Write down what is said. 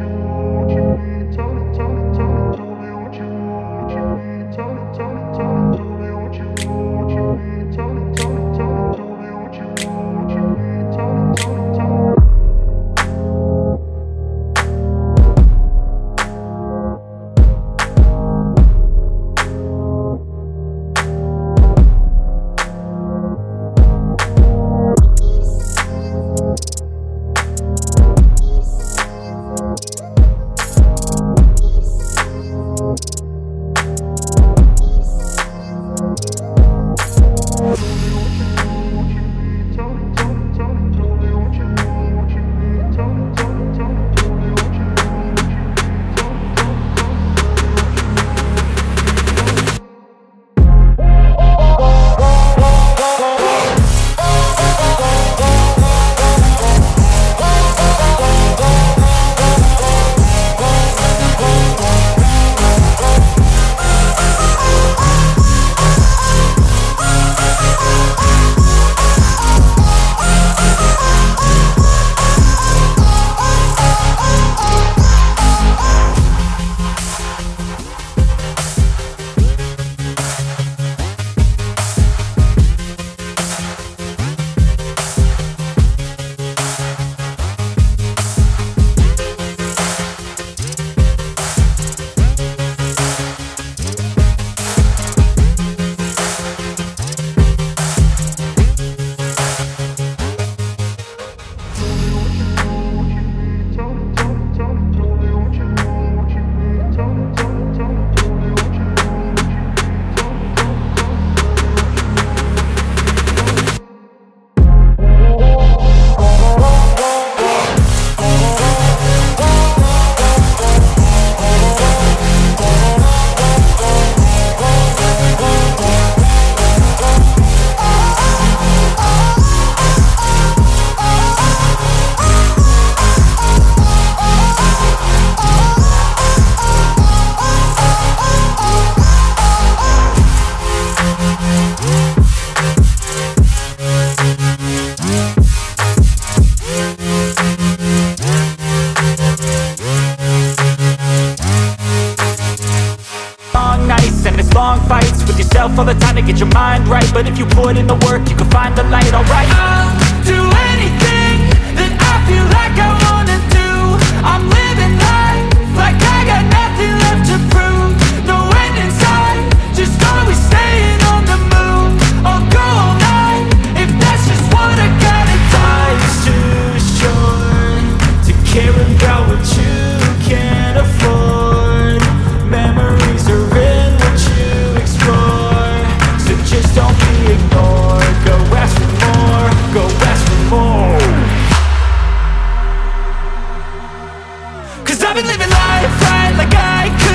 long long fights with yourself all the time to get your mind right. But if you put in the work you can find the light alright. I'll do anything I've been living life right like I could